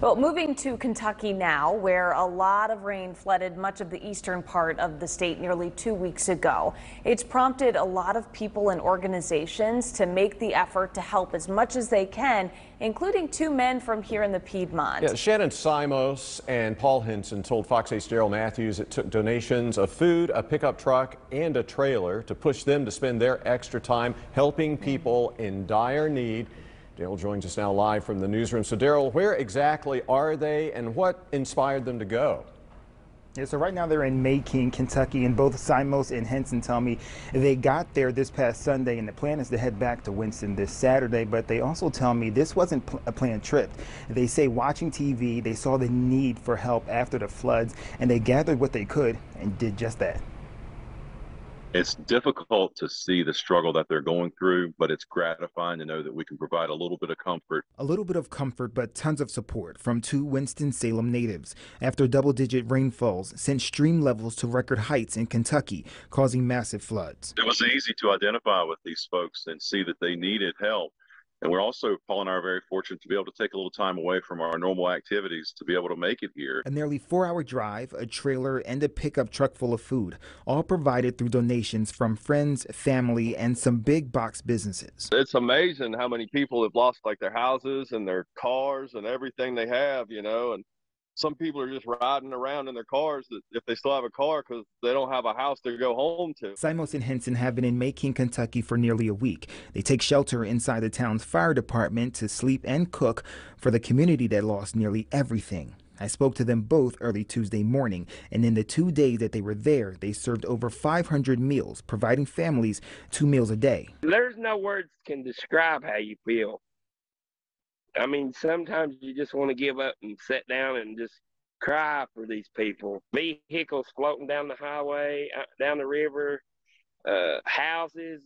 Well, moving to Kentucky now, where a lot of rain flooded much of the eastern part of the state nearly two weeks ago. It's prompted a lot of people and organizations to make the effort to help as much as they can, including two men from here in the Piedmont. Yeah, Shannon Simos and Paul Henson told Fox 8's Daryl Matthews it took donations of food, a pickup truck, and a trailer to push them to spend their extra time helping people in dire need. Daryl joins us now live from the newsroom. So, Daryl, where exactly are they and what inspired them to go? Yeah, so right now they're in Mayking, Kentucky, and both Simos and Henson tell me they got there this past Sunday, and the plan is to head back to Winston this Saturday. But they also tell me this wasn't a planned trip. They say watching TV, they saw the need for help after the floods, and they gathered what they could and did just that it's difficult to see the struggle that they're going through, but it's gratifying to know that we can provide a little bit of comfort. A little bit of comfort, but tons of support from two Winston-Salem natives after double-digit rainfalls sent stream levels to record heights in Kentucky, causing massive floods. It was easy to identify with these folks and see that they needed help. And we're also, Paul and I are very fortunate to be able to take a little time away from our normal activities to be able to make it here. A nearly four hour drive, a trailer, and a pickup truck full of food, all provided through donations from friends, family, and some big box businesses. It's amazing how many people have lost like their houses and their cars and everything they have, you know, and some people are just riding around in their cars if they still have a car because they don't have a house to go home to. Simos and Henson have been in Mayking, Kentucky for nearly a week. They take shelter inside the town's fire department to sleep and cook for the community that lost nearly everything. I spoke to them both early Tuesday morning, and in the two days that they were there, they served over 500 meals, providing families two meals a day. There's no words can describe how you feel. I mean, sometimes you just want to give up and sit down and just cry for these people. Vehicles floating down the highway, uh, down the river, uh, houses,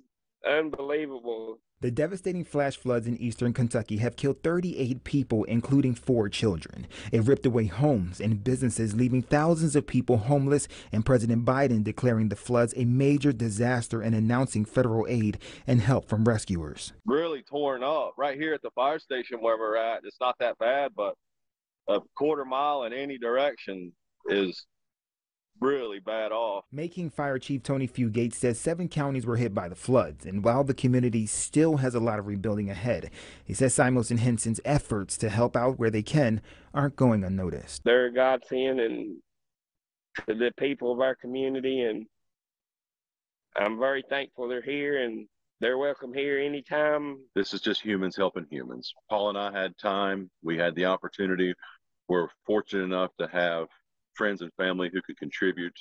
unbelievable. The devastating flash floods in eastern Kentucky have killed 38 people, including four children. It ripped away homes and businesses, leaving thousands of people homeless, and President Biden declaring the floods a major disaster and announcing federal aid and help from rescuers. Really torn up. Right here at the fire station where we're at, it's not that bad, but a quarter mile in any direction is really bad off. Mayking Fire Chief Tony Fugate says seven counties were hit by the floods, and while the community still has a lot of rebuilding ahead, he says Simos and Henson's efforts to help out where they can aren't going unnoticed. They're a godsend and to the people of our community, and I'm very thankful they're here and they're welcome here anytime. This is just humans helping humans. Paul and I had time. We had the opportunity. We're fortunate enough to have friends and family who could contribute.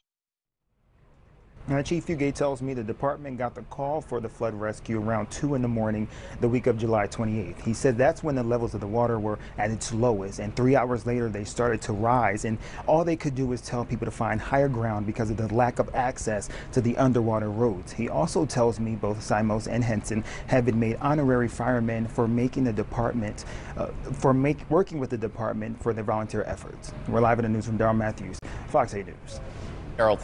Now, Chief Fugate tells me the department got the call for the flood rescue around 2 in the morning the week of July 28th. He said that's when the levels of the water were at its lowest, and three hours later they started to rise, and all they could do was tell people to find higher ground because of the lack of access to the underwater roads. He also tells me both Simos and Henson have been made honorary firemen for making the department, uh, for make, working with the department for their volunteer efforts. We're live in the news from Daryl Matthews, Fox 8 News. Daryl,